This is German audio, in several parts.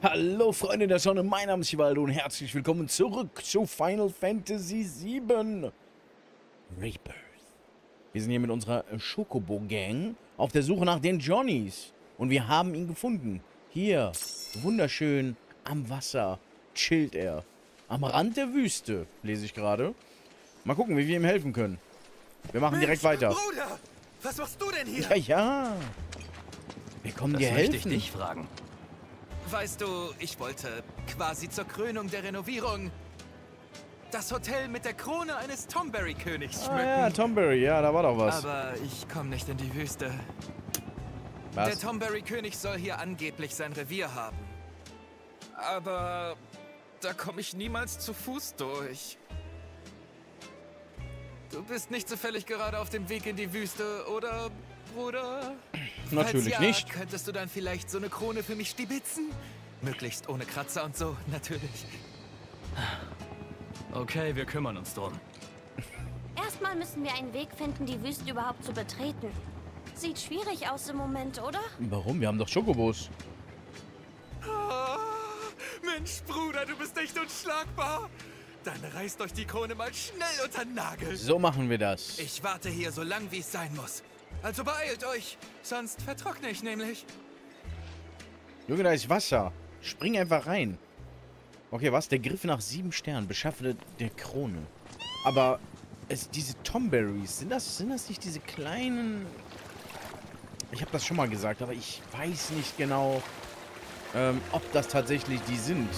Hallo Freunde der Sonne, mein Name ist Hivaldo und herzlich willkommen zurück zu Final Fantasy VII Rebirth. Wir sind hier mit unserer Schokobo-Gang auf der Suche nach den Johnnies. Und wir haben ihn gefunden. Hier, wunderschön, am Wasser, chillt er. Am Rand der Wüste, lese ich gerade. Mal gucken, wie wir ihm helfen können. Wir machen direkt weiter. Bruder, was machst du denn hier? Ja, ja. Wir kommen Das dir möchte helfen. ich dich fragen. Weißt du, ich wollte quasi zur Krönung der Renovierung das Hotel mit der Krone eines Tomberry-Königs schmücken. Ah ja, Tomberry, ja, da war doch was. Aber ich komme nicht in die Wüste. Der was? Tomberry-König soll hier angeblich sein Revier haben. Aber da komme ich niemals zu Fuß durch. Du bist nicht zufällig gerade auf dem Weg in die Wüste, oder, Bruder? Natürlich Falls ja, nicht. Könntest du dann vielleicht so eine Krone für mich stibitzen? Möglichst ohne Kratzer und so, natürlich. Okay, wir kümmern uns drum. Erstmal müssen wir einen Weg finden, die Wüste überhaupt zu betreten. Sieht schwierig aus im Moment, oder? Warum? Wir haben doch Schokobos. Ah, Mensch, Bruder, du bist echt unschlagbar. Dann reißt euch die Krone mal schnell unter den Nagel. So machen wir das. Ich warte hier so lang, wie es sein muss. Also beeilt euch, sonst vertrockne ich nämlich. Junge, da ist Wasser. Spring einfach rein. Okay, was? Der Griff nach sieben Sternen. Beschaffe der Krone. Aber es, diese Tomberries, sind das, sind das nicht diese kleinen... Ich habe das schon mal gesagt, aber ich weiß nicht genau, ähm, ob das tatsächlich die sind.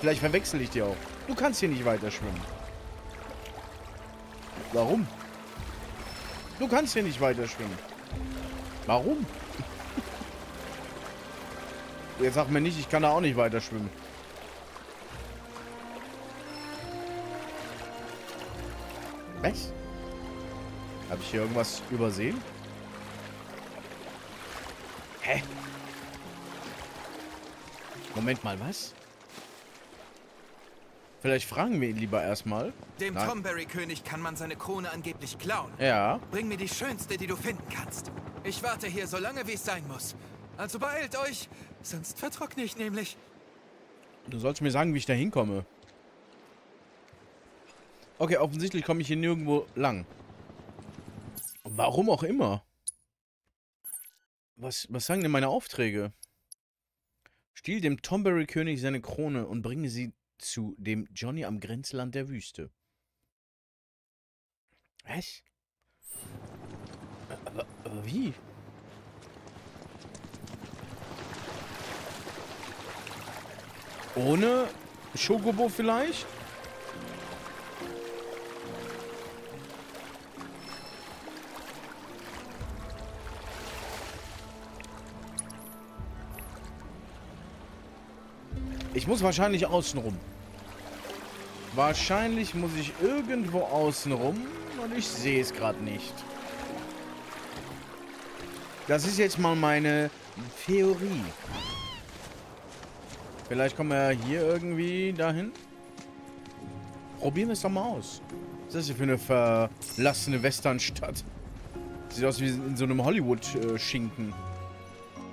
Vielleicht verwechsel ich die auch. Du kannst hier nicht weiter schwimmen. Warum? Du kannst hier nicht weiter schwimmen. Warum? Jetzt sag mir nicht, ich kann da auch nicht weiter schwimmen. Was? Habe ich hier irgendwas übersehen? Hä? Moment mal, was? Vielleicht fragen wir ihn lieber erstmal. Dem. Tomberry-König kann man seine Krone angeblich klauen. Ja. Bring mir die schönste, die du finden kannst. Ich warte hier so lange, wie es sein muss. Also beeilt euch, sonst vertrockne ich nämlich. Du sollst mir sagen, wie ich da hinkomme. Okay, offensichtlich komme ich hier nirgendwo lang. Warum auch immer. Was, was sagen denn meine Aufträge? Stiehl dem Tomberry-König seine Krone und bringe sie zu dem Johnny am Grenzland der Wüste. Was? Aber, aber wie? Ohne Schokobo vielleicht? Ich muss wahrscheinlich außenrum. Wahrscheinlich muss ich irgendwo außenrum und ich sehe es gerade nicht. Das ist jetzt mal meine Theorie. Vielleicht kommen wir hier irgendwie dahin. Probieren wir es doch mal aus. Was ist das hier für eine verlassene Westernstadt? Sieht aus wie in so einem Hollywood-Schinken.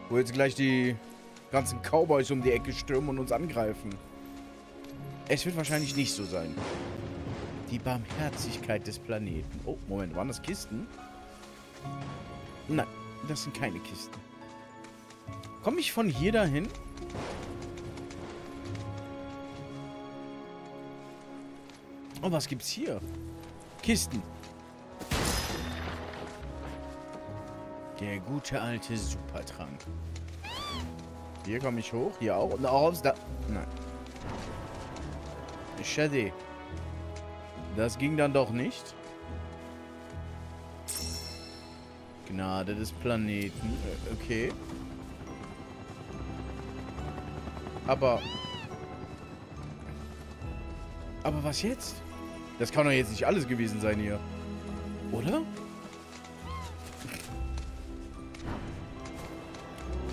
Wo jetzt gleich die ganzen Cowboys um die Ecke stürmen und uns angreifen. Es wird wahrscheinlich nicht so sein. Die Barmherzigkeit des Planeten. Oh, Moment, waren das Kisten? Nein, das sind keine Kisten. Komme ich von hier dahin? Oh, was gibt's hier? Kisten. Der gute alte Supertrank. Hier komme ich hoch, hier auch. Und auch aufs da. Nein. Schade. Das ging dann doch nicht. Gnade des Planeten. Äh, Okay. Aber... Aber was jetzt? Das kann doch jetzt nicht alles gewesen sein hier. Oder?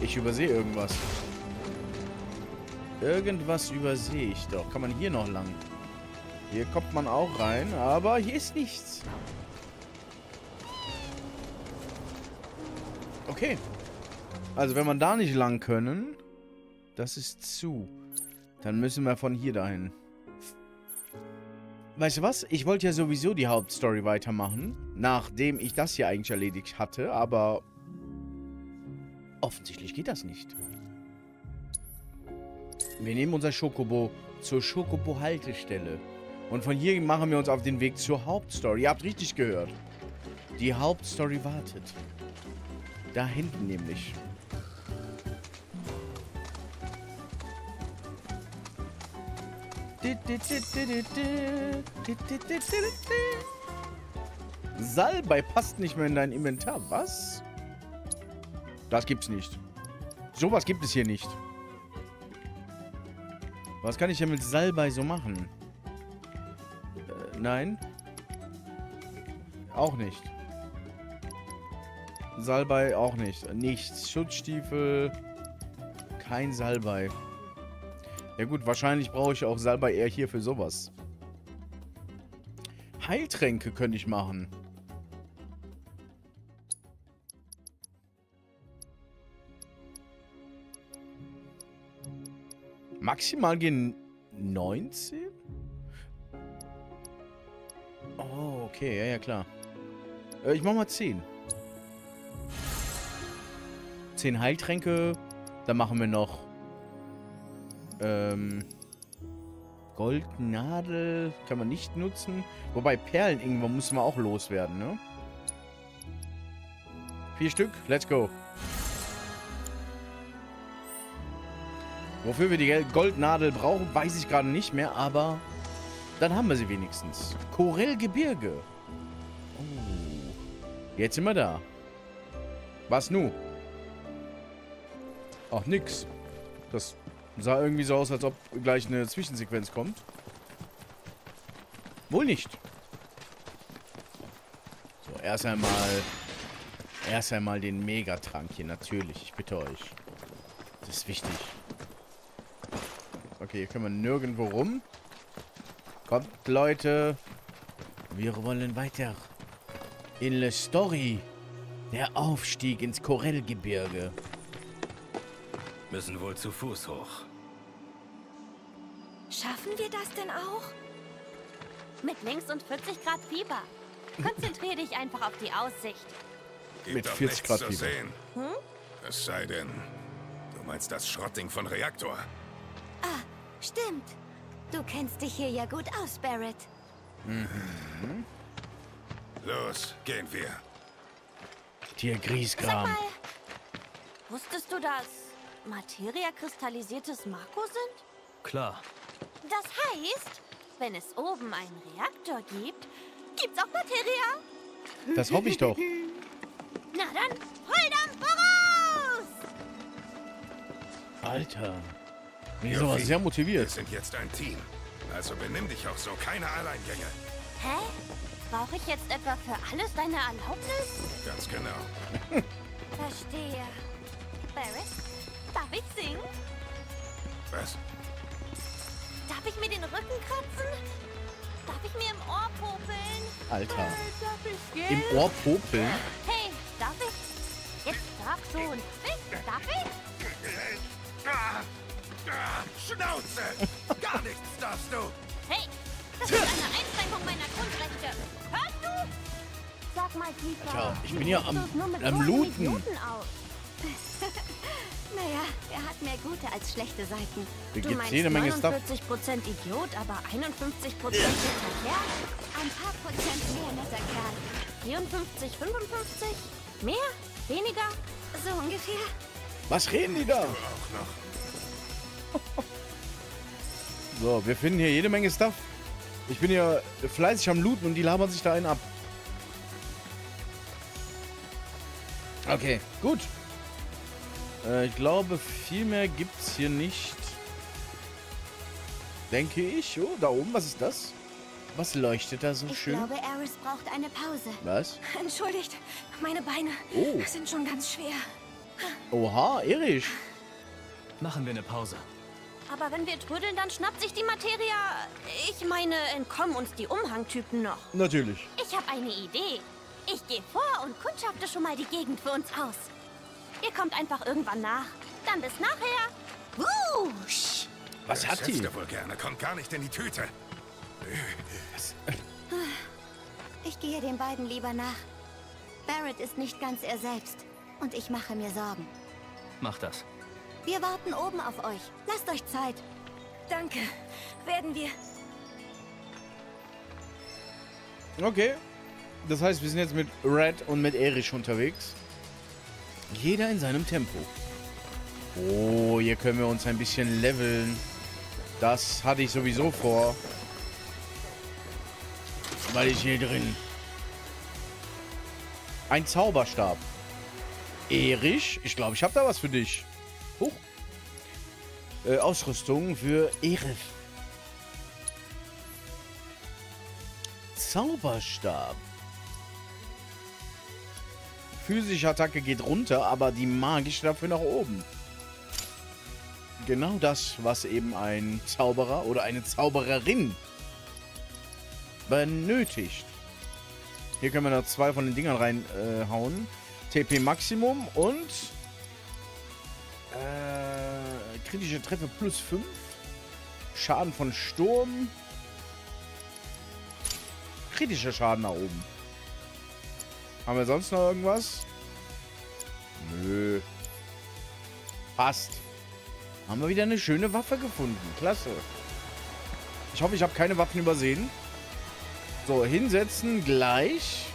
Ich übersehe irgendwas. Irgendwas übersehe ich doch. Kann man hier noch lang? Hier kommt man auch rein, aber hier ist nichts. Okay. Also wenn man da nicht lang können, Das ist zu. Dann müssen wir von hier dahin. Weißt du was? Ich wollte ja sowieso die Hauptstory weitermachen, nachdem ich das hier eigentlich erledigt hatte, aber offensichtlich geht das nicht. Wir nehmen unser Schokobo zur Schokobo-Haltestelle. Und von hier machen wir uns auf den Weg zur Hauptstory. Ihr habt richtig gehört. Die Hauptstory wartet. Da hinten nämlich. Salbei passt nicht mehr in dein Inventar. Was? Das gibt's nicht. Sowas gibt es hier nicht. Was kann ich denn mit Salbei so machen? Äh, nein. Auch nicht. Salbei auch nicht. Nichts. Schutzstiefel. Kein Salbei. Ja gut, wahrscheinlich brauche ich auch Salbei eher hier für sowas. Heiltränke könnte ich machen. Maximal gehen 19? Oh, okay, ja, ja, klar. Äh, ich mach mal 10. 10 Heiltränke. Dann machen wir noch ähm, Goldnadel kann man nicht nutzen. Wobei Perlen irgendwann müssen wir auch loswerden, ne? Vier Stück, let's go. Wofür wir die Goldnadel brauchen, weiß ich gerade nicht mehr, aber dann haben wir sie wenigstens. Korellgebirge. Oh. Jetzt sind wir da. Was nu? Ach, nix. Das Sah irgendwie so aus, als ob gleich eine Zwischensequenz kommt. Wohl nicht. So, erst einmal... Erst einmal den Megatrank hier, natürlich. Ich bitte euch. Das ist wichtig. Okay, hier können wir nirgendwo rum. Kommt, Leute. Wir wollen weiter. In Le Story. Der Aufstieg ins Korellgebirge. Müssen wohl zu Fuß hoch. Schaffen wir das denn auch? Mit links und 40 Grad Fieber. Konzentriere dich einfach auf die Aussicht. Gibt Mit doch 40 nichts Grad zu Fieber. sehen. Hm? Es sei denn, du meinst das Schrottding von Reaktor. Stimmt. Du kennst dich hier ja gut aus, Barrett. Los, gehen wir. Tier Sag Griesgram. mal, wusstest du, dass Materia kristallisiertes Marco sind? Klar. Das heißt, wenn es oben einen Reaktor gibt, gibt's auch Materia. Das hoffe ich doch. Na dann, Volldampf voraus! Alter. Bin ich aber sehr Wir motiviert. sind jetzt ein Team. Also benimm dich auch so, keine Alleingänge. Hä? Brauche ich jetzt etwa für alles deine Erlaubnis? Ganz genau. Verstehe. Barrett, darf ich singen? Was? Darf ich mir den Rücken kratzen? Darf ich mir im Ohr popeln? Alter. Äh, darf ich Im? Ohr popeln. Hey, darf ich? Jetzt sag schon. Darf ich? Schnauze! Gar nichts darfst du! Hey, das ist eine Einschränkung meiner Grundrechte. Hörst du? Sag mal, Kika. Alter, ich wie bin ja am- am Looten. Naja, er hat mehr gute als schlechte Seiten. Da du meinst jede Menge Stuff. 49% Idiot, aber 51% netter Kerl? Ein paar Prozent mehr netter Kerl. 54, 55? Mehr? Weniger? So ungefähr. Was reden die da? So, wir finden hier jede Menge Stuff. Ich bin hier fleißig am Looten und die labern sich da einen ab. Okay, gut. Äh, ich glaube, viel mehr gibt's hier nicht. Denke ich. Oh, da oben, was ist das? Was leuchtet da so Ich schön? glaube, Eris braucht eine Pause. Was? Entschuldigt, meine Beine Oh. sind schon ganz schwer. Oha, Irisch. Machen wir eine Pause. Aber wenn wir trödeln, dann schnappt sich die Materia. Ich meine, entkommen uns die Umhangtypen noch. Natürlich. Ich habe eine Idee. Ich gehe vor und kundschafte schon mal die Gegend für uns aus. Ihr kommt einfach irgendwann nach. Dann bis nachher. Wusch. Was hat die? er wohl gerne, kommt gar nicht in die Tüte. Ich gehe den beiden lieber nach. Barrett ist nicht ganz er selbst. Und ich mache mir Sorgen. Mach das. Wir warten oben auf euch. Lasst euch Zeit. Danke. Werden wir. Okay. Das heißt, wir sind jetzt mit Red und mit Erich unterwegs. Jeder in seinem Tempo. Oh, hier können wir uns ein bisschen leveln. Das hatte ich sowieso vor. Weil ich hier drin. Ein Zauberstab. Erich, ich glaube, ich habe da was für dich. Äh, Ausrüstung für Erich. Zauberstab. Physische Attacke geht runter, aber die magische dafür nach oben. Genau das, was eben ein Zauberer oder eine Zaubererin benötigt. Hier können wir noch zwei von den Dingern reinhauen. TP Maximum und äh, kritische Treffer plus 5. Schaden von Sturm. Kritischer Schaden nach oben. Haben wir sonst noch irgendwas? Nö. Passt. Haben wir wieder eine schöne Waffe gefunden. Klasse. Ich hoffe, ich habe keine Waffen übersehen. So, hinsetzen gleich.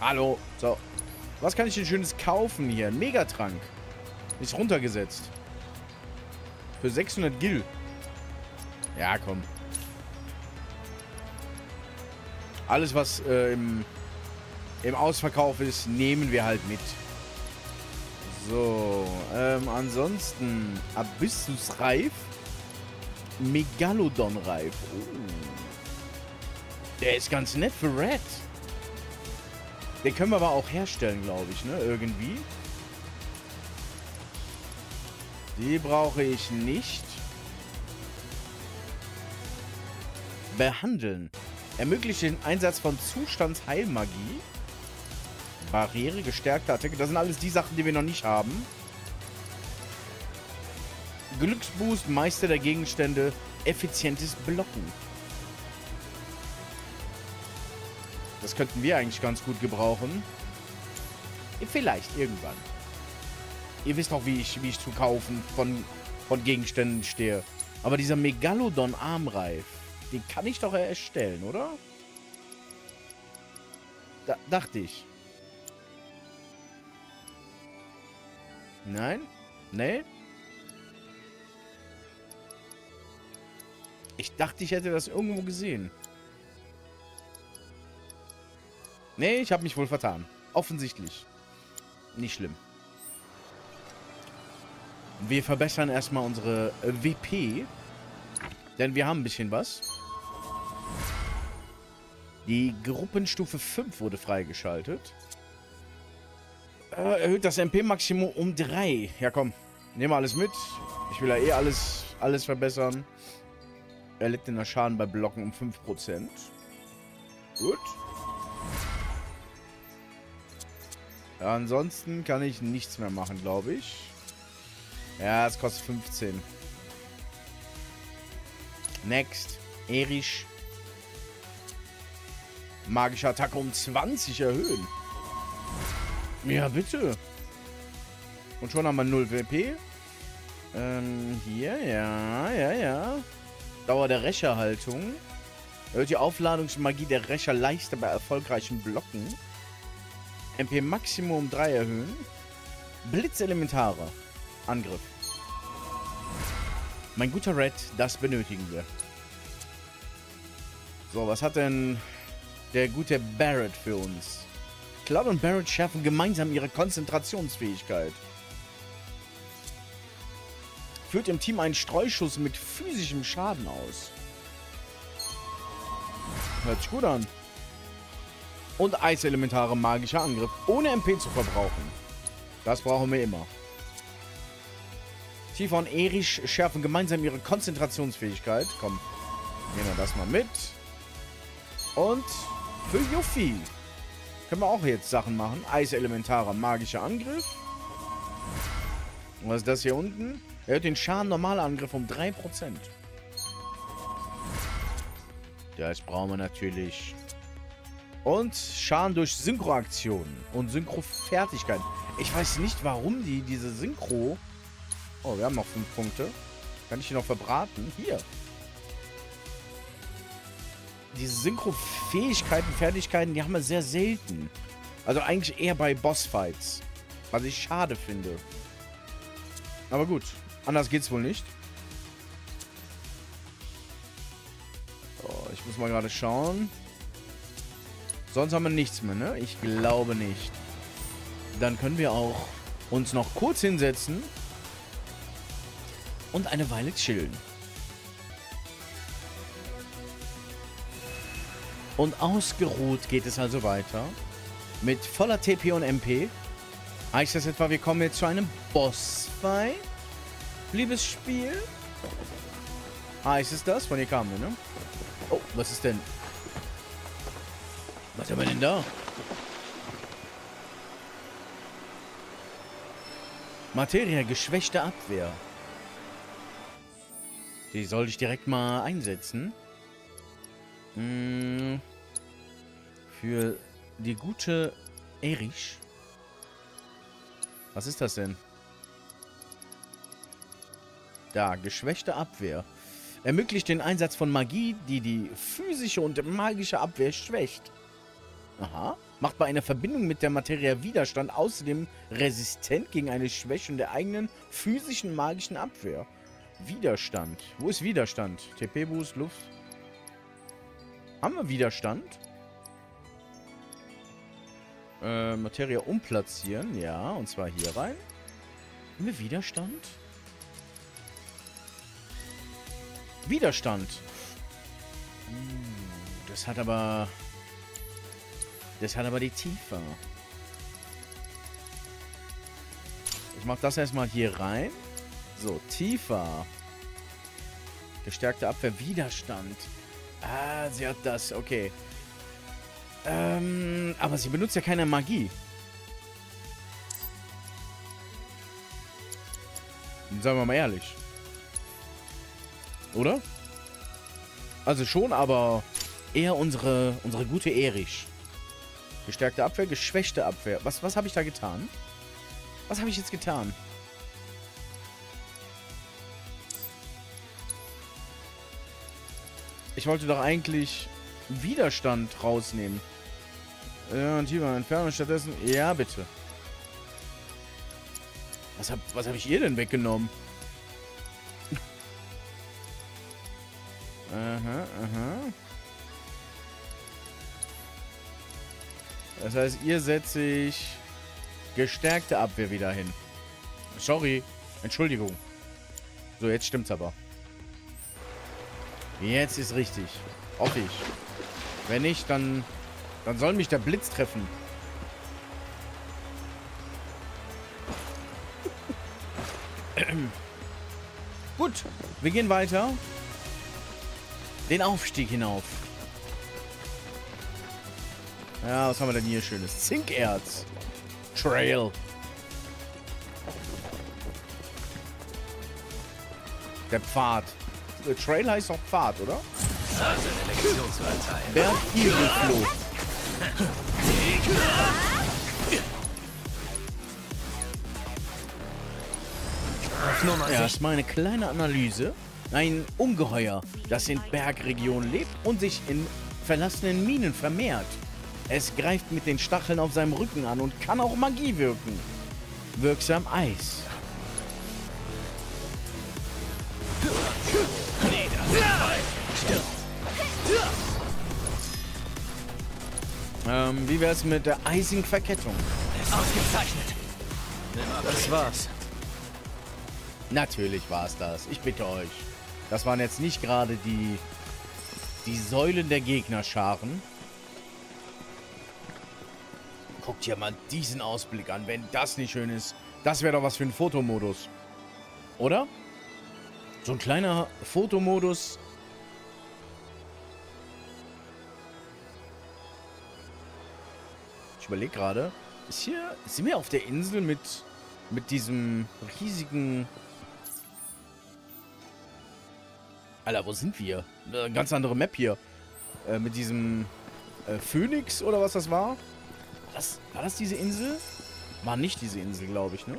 Hallo. So. Was kann ich denn Schönes kaufen hier? Ein Megatrank. Ist runtergesetzt. Für 600 Gil. Ja, komm. Alles, was äh, im, im Ausverkauf ist, nehmen wir halt mit. So, ähm, ansonsten Abyssus Reif. Megalodon Reif. Oh. Der ist ganz nett für Red. Den können wir aber auch herstellen, glaube ich, ne? Irgendwie. Die brauche ich nicht. Behandeln. Ermöglicht den Einsatz von Zustandsheilmagie. Barriere, gestärkte Attacke. Das sind alles die Sachen, die wir noch nicht haben. Glücksboost, Meister der Gegenstände, effizientes Blocken. Das könnten wir eigentlich ganz gut gebrauchen. Vielleicht irgendwann. Ihr wisst auch, wie ich, wie ich zu kaufen von, von Gegenständen stehe. Aber dieser Megalodon-Armreif, den kann ich doch erstellen, oder? Da, dachte ich. Nein? Nee? Ich dachte, ich hätte das irgendwo gesehen. Nee, ich habe mich wohl vertan. Offensichtlich. Nicht schlimm. Wir verbessern erstmal unsere äh, WP. Denn wir haben ein bisschen was. Die Gruppenstufe 5 wurde freigeschaltet. Äh, erhöht das MP-Maximum um 3. Ja, komm. Nehmen wir alles mit. Ich will ja eh alles, alles verbessern. Erlitt den Schaden bei Blocken um 5%. Gut. Ansonsten kann ich nichts mehr machen, glaube ich. Ja, es kostet 15. Next. Erich. Magische Attacke um 20 erhöhen. Ja, bitte. Und schon haben wir 0 WP. Ähm, hier, ja, ja, ja. Dauer der Rächerhaltung. Erhöht die Aufladungsmagie der Rächer leichter bei erfolgreichen Blocken. MP Maximum 3 erhöhen. Blitzelementare. Angriff. Mein guter Red, das benötigen wir. So, was hat denn der gute Barrett für uns? Cloud und Barrett schärfen gemeinsam ihre Konzentrationsfähigkeit. Führt im Team einen Streuschuss mit physischem Schaden aus. Hört sich gut an. Und Eiselementare magischer Angriff, ohne MP zu verbrauchen. Das brauchen wir immer. Tifa und Erich schärfen gemeinsam ihre Konzentrationsfähigkeit. Komm, nehmen wir das mal mit. Und für Yuffie können wir auch jetzt Sachen machen. Eiselementarer magischer Angriff. Und was ist das hier unten? Erhöht den Schaden Normalangriff um 3%. Das brauchen wir natürlich. Und Schaden durch Synchroaktionen und Synchrofertigkeiten. Ich weiß nicht, warum die diese Synchro... Oh, wir haben noch 5 Punkte. Kann ich die noch verbraten? Hier. Diese Synchro-Fähigkeiten, Fertigkeiten, die haben wir sehr selten. Also eigentlich eher bei Bossfights. Was ich schade finde. Aber gut, anders geht's wohl nicht. Oh, ich muss mal gerade schauen. Sonst haben wir nichts mehr, ne? Ich glaube nicht. Dann können wir auch uns noch kurz hinsetzen und eine Weile chillen. Und ausgeruht geht es also weiter. Mit voller TP und MP. Heißt das etwa, wir kommen jetzt zu einem Bossfight? Liebes Spiel? Heißt es das? Von hier kamen wir, ne? Oh, was ist denn? Was haben wir denn da? Materia, geschwächte Abwehr. Die sollte ich direkt mal einsetzen. Hm, für die gute Erich. Was ist das denn? Da, geschwächte Abwehr. Ermöglicht den Einsatz von Magie, die die physische und magische Abwehr schwächt. Aha. Macht bei einer Verbindung mit der Materie Widerstand außerdem resistent gegen eine Schwächung der eigenen physischen magischen Abwehr. Widerstand. Wo ist Widerstand? TP-Boost, Luft. Haben wir Widerstand? Äh, Materie umplatzieren. Ja, und zwar hier rein. Haben wir Widerstand? Widerstand. Uh, das hat aber... Das hat aber die Tiefe. Ich mach das erstmal hier rein. So, tiefer. Gestärkte Abwehr, Widerstand. Ah, sie hat das. Okay. Ähm, aber sie benutzt ja keine Magie. Sagen wir mal ehrlich. Oder? Also schon, aber eher unsere, unsere gute Erich. Gestärkte Abwehr, geschwächte Abwehr. Was, was habe ich da getan? Was habe ich jetzt getan? Ich wollte doch eigentlich Widerstand rausnehmen. Ja, und tiefer entfernen stattdessen... Ja, bitte. Was hab, was hab ich ihr denn weggenommen? Das heißt, ihr setze ich gestärkte Abwehr wieder hin. Sorry. Entschuldigung. So, jetzt stimmt's aber. Jetzt ist richtig. Hoffe ich. Wenn nicht, dann, dann soll mich der Blitz treffen. Gut, wir gehen weiter. Den Aufstieg hinauf. Ja, was haben wir denn hier Schönes? Zinkerz. Trail. Der Pfad. Der Trail heißt doch Pfad, oder? Also. Auf Nummer Erstmal eine kleine Analyse. Ein Ungeheuer, das in Bergregionen lebt und sich in verlassenen Minen vermehrt. Es greift mit den Stacheln auf seinem Rücken an und kann auch Magie wirken. Wirksam Eis. Ähm, wie wär's mit der eisigen Verkettung? Ausgezeichnet. Das war's. Natürlich war es das. Ich bitte euch. Das waren jetzt nicht gerade die, die Säulen der Gegnerscharen. Guckt dir mal diesen Ausblick an. Wenn das nicht schön ist, das wäre doch was für ein Fotomodus. Oder? So ein kleiner Fotomodus. Ich überlege gerade. Ist hier. Sind wir auf der Insel mit Mit diesem riesigen... Alter, wo sind wir? Eine ganz andere Map hier. Äh, mit diesem äh, Phoenix oder was das war. Das, war das diese Insel? War nicht diese Insel, glaube ich, ne?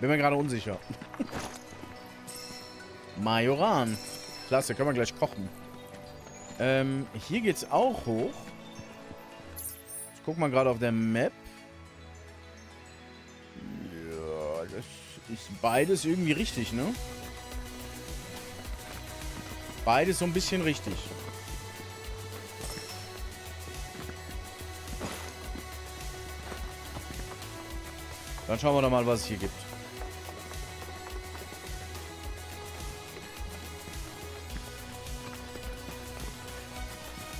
Bin mir gerade unsicher. Majoran. Klasse, können wir gleich kochen. Ähm, hier geht's auch hoch. Ich guck mal gerade auf der Map. Ja, das ist beides irgendwie richtig, ne? Beides so ein bisschen richtig. Dann schauen wir doch mal, was es hier gibt.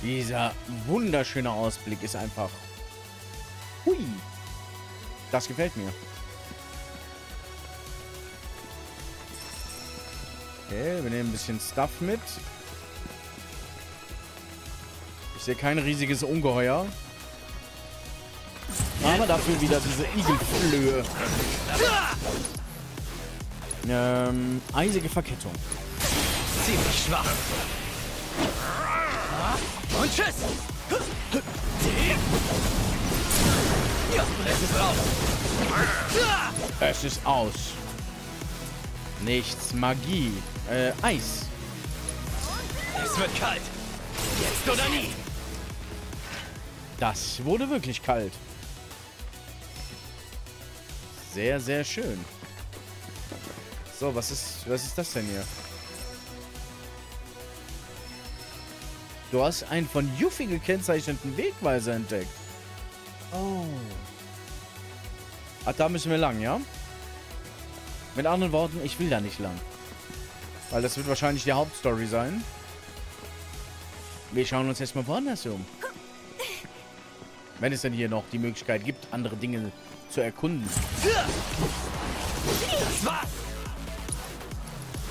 Dieser wunderschöne Ausblick ist einfach... Hui. Das gefällt mir. Okay, wir nehmen ein bisschen Stuff mit. Ich sehe kein riesiges Ungeheuer. Aber dafür wieder diese Igelflöhe. Ähm, eisige Verkettung. Ziemlich schwach. Und tschüss! Es ist aus. Es ist aus. Nichts Magie. Äh, Eis. Es wird kalt. Jetzt oder nie. Das wurde wirklich kalt. Sehr, sehr schön. So, was ist, was ist das denn hier? Du hast einen von Yuffie gekennzeichneten Wegweiser entdeckt. Oh. Ach, da müssen wir lang, ja? Mit anderen Worten, ich will da nicht lang. Weil das wird wahrscheinlich die Hauptstory sein. Wir schauen uns erstmal woanders um. Wenn es denn hier noch die Möglichkeit gibt, andere Dinge zu erkunden. Das war's.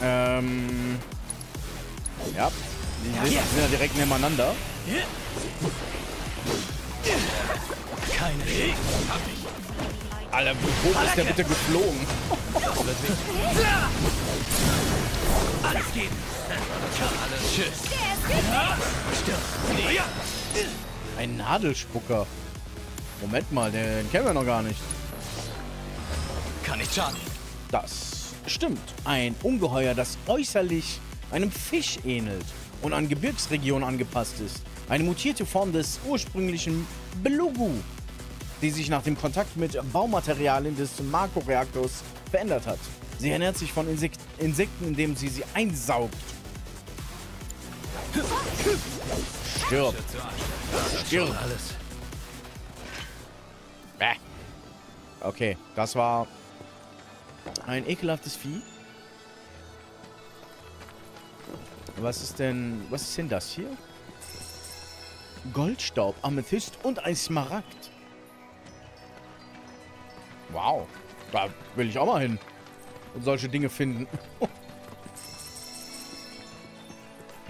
Ähm. Ja. Die sind, die sind ja direkt nebeneinander. Keine Weg. Alter, wie hoch ist der bitte geflogen? Alles geben. Alles. Tschüss. Stirb. Ein Nadelspucker. Moment mal, den kennen wir noch gar nicht. Kann nicht schaden. Das stimmt. Ein Ungeheuer, das äußerlich einem Fisch ähnelt und an Gebirgsregionen angepasst ist. Eine mutierte Form des ursprünglichen Belugu, die sich nach dem Kontakt mit Baumaterialien des Marco-Reaktors verändert hat. Sie ernährt sich von Insek Insekten, indem sie sie einsaugt. Stirb. Stirb. Alles. Okay, das war ein ekelhaftes Vieh. Was ist denn, was ist denn das hier? Goldstaub, Amethyst und ein Smaragd. Wow, da will ich auch mal hin und solche Dinge finden.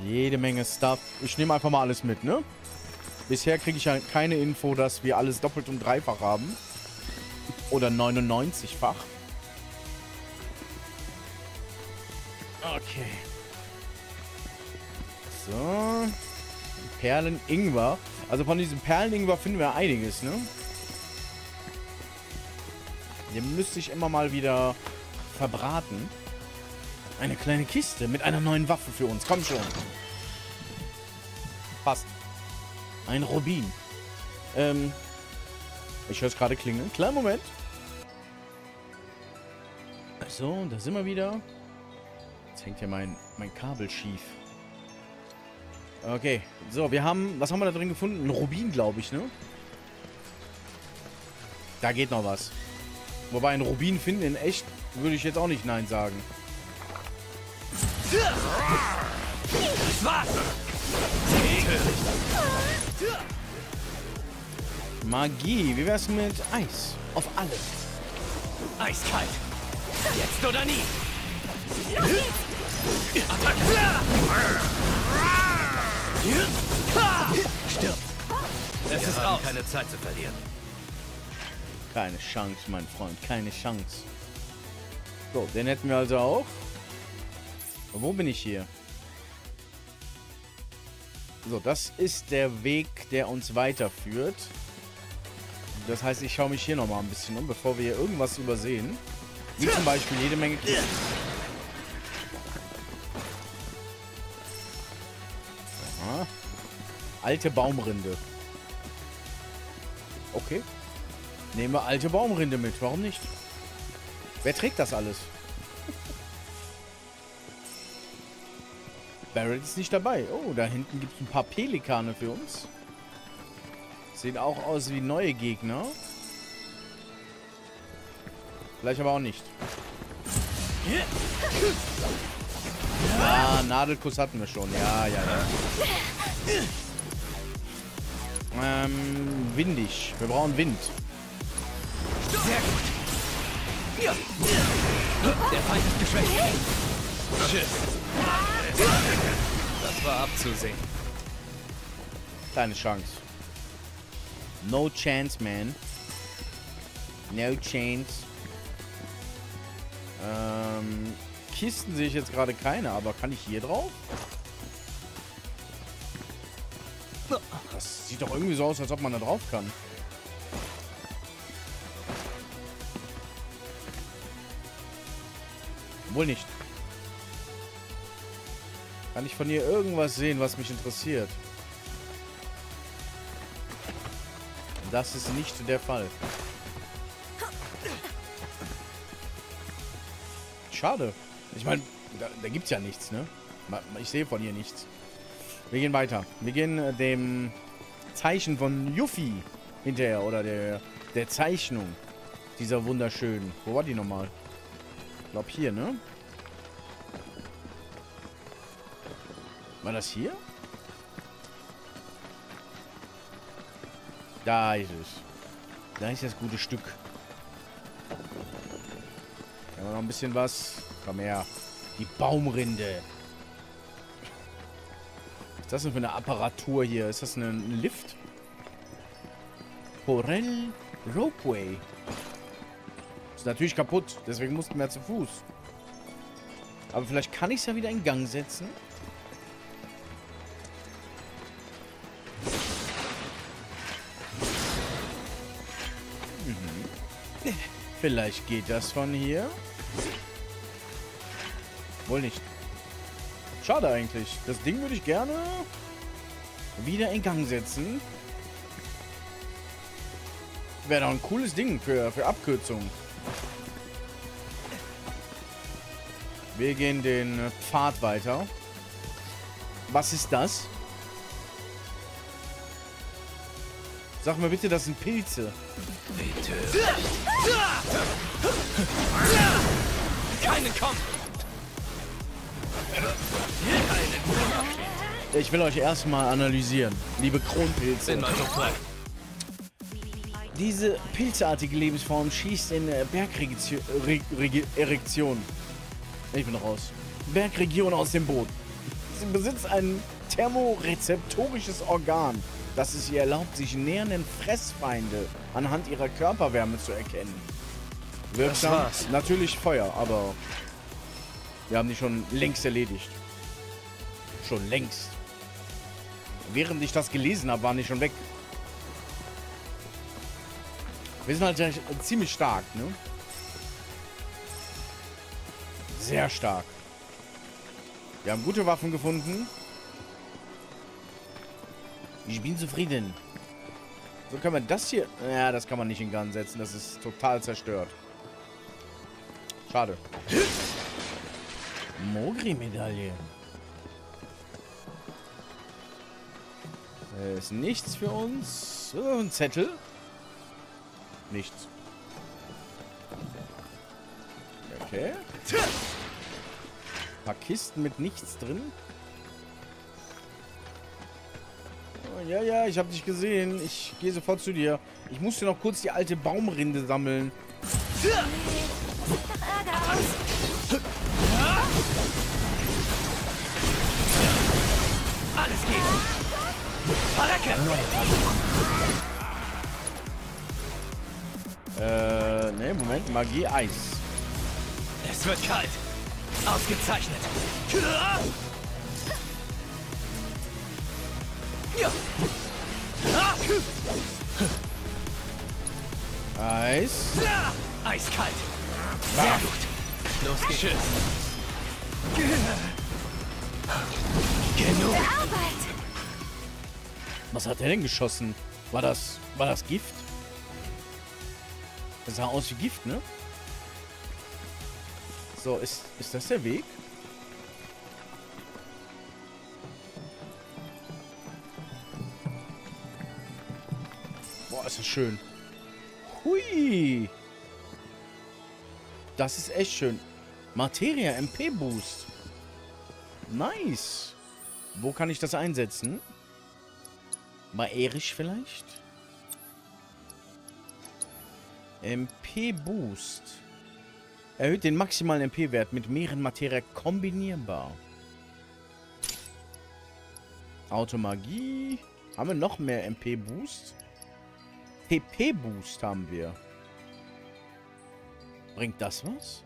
Jede Menge Stuff. Ich nehme einfach mal alles mit, ne? Bisher kriege ich ja keine Info, dass wir alles doppelt und dreifach haben. Oder 99-fach. Okay. So. Perlen-Ingwer. Also von diesem Perlen-Ingwer finden wir einiges, ne? Den müsste ich immer mal wieder verbraten. Eine kleine Kiste mit einer neuen Waffe für uns. Komm schon. Passt. Ein Rubin. Ähm. Ich höre es gerade klingeln. Kleinen Moment. So, da sind wir wieder. Jetzt hängt hier mein, mein Kabel schief. Okay, so, wir haben... Was haben wir da drin gefunden? Ein Rubin, glaube ich, ne? Da geht noch was. Wobei, ein Rubin finden in echt, würde ich jetzt auch nicht Nein sagen. Das war's. Magie, wie wär's mit Eis? Auf alles. Eiskalt. Jetzt oder nie. Attacke. Stirb. Es ist aus. keine Zeit zu verlieren. Keine Chance, mein Freund. Keine Chance. So, den hätten wir also auch. Wo bin ich hier? So, das ist der Weg, der uns weiterführt. Das heißt, ich schaue mich hier nochmal ein bisschen um, bevor wir hier irgendwas übersehen. Wie zum Beispiel jede Menge Kisten. Aha. Alte Baumrinde. Okay. Nehmen wir alte Baumrinde mit. Warum nicht? Wer trägt das alles? Barrett ist nicht dabei. Oh, da hinten gibt es ein paar Pelikane für uns. Sehen auch aus wie neue Gegner. Vielleicht aber auch nicht. Ah, Nadelkuss hatten wir schon. Ja, ja, ja. Ähm, windig. Wir brauchen Wind. Sehr gut. Der Feind ist geschwächt. Tschüss. Das war abzusehen. Keine Chance. No chance, man. No chance. Ähm, Kisten sehe ich jetzt gerade keine, aber kann ich hier drauf? Das sieht doch irgendwie so aus, als ob man da drauf kann. Wohl nicht. Kann ich von hier irgendwas sehen, was mich interessiert? Das ist nicht der Fall. Schade. Ich meine, da, da gibt es ja nichts, ne? Ich sehe von hier nichts. Wir gehen weiter. Wir gehen äh, dem Zeichen von Yuffie hinterher. Oder der, der Zeichnung dieser wunderschönen. Wo war die nochmal? Ich glaube hier, ne? War das hier? Da ist es. Da ist das gute Stück. Haben wir noch ein bisschen was? Komm her. Die Baumrinde. Was ist das denn für eine Apparatur hier? Ist das ein Lift? Porel Ropeway. Ist natürlich kaputt. Deswegen mussten wir zu Fuß. Aber vielleicht kann ich es ja wieder in Gang setzen. Vielleicht geht das von hier. Wohl nicht. Schade eigentlich. Das Ding würde ich gerne wieder in Gang setzen. Wäre doch ein cooles Ding für, für Abkürzungen. Wir gehen den Pfad weiter. Was ist das? Sag mal bitte, das sind Pilze. Bitte. Keinen kommt. Ich will euch erstmal analysieren, liebe Kronpilze. Diese pilzartige Lebensform schießt in äh, Bergerektion. Ich bin raus. Bergregion aus dem Boden. Sie besitzt ein thermorezeptorisches Organ, das es ihr erlaubt, sich nähernden Fressfeinde anhand ihrer Körperwärme zu erkennen. Wirksam? Natürlich Feuer, aber wir haben die schon längst erledigt. Schon längst. Während ich das gelesen habe, waren die schon weg. Wir sind halt ziemlich stark, ne? Sehr stark. Wir haben gute Waffen gefunden. Ich bin zufrieden. So kann man das hier... Ja, das kann man nicht in Gang setzen. Das ist total zerstört. Schade. Mogri-Medaille. Ist nichts für uns. Oh, ein Zettel. Nichts. Okay. Ein paar Kisten mit nichts drin. Ja, ja, ich habe dich gesehen. Ich gehe sofort zu dir. Ich muss hier noch kurz die alte Baumrinde sammeln. Alles geht. Verrecke. Moment, Magie, Eis. Es wird kalt. Ausgezeichnet. Eis. Eiskalt. Sehr gut. Los geht's. Tschüss. Genug. Was hat er denn geschossen? War das, war das Gift? Das sah aus wie Gift, ne? So, ist, ist das der Weg? Boah, ist das schön. Hui. Das ist echt schön. Materia MP Boost. Nice. Wo kann ich das einsetzen? Bei Erich vielleicht? MP Boost. Erhöht den maximalen MP-Wert mit mehreren Materia kombinierbar. Automagie. Haben wir noch mehr MP Boost? TP Boost haben wir. Bringt das was?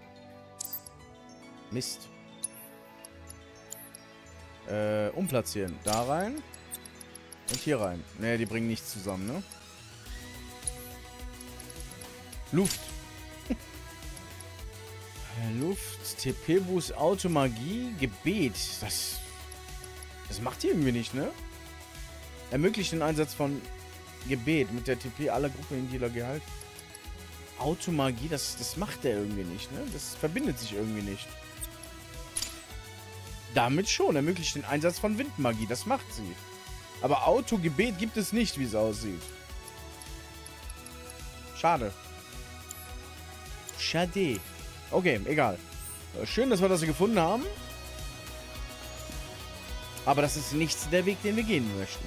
Mist. Äh, umplatzieren. Da rein. Und hier rein. Ne, die bringen nichts zusammen, ne? Luft. Luft, TP-Boost, Automagie, Gebet. Das, das macht die irgendwie nicht, ne? Ermöglicht den Einsatz von Gebet mit der TP aller Gruppenhealer Gehalt. Automagie, das, das macht der irgendwie nicht, ne? Das verbindet sich irgendwie nicht. Damit schon. Ermöglicht den Einsatz von Windmagie. Das macht sie. Aber Autogebet gibt es nicht, wie es aussieht. Schade. Schade. Okay, egal. Schön, dass wir das gefunden haben. Aber das ist nicht der Weg, den wir gehen möchten.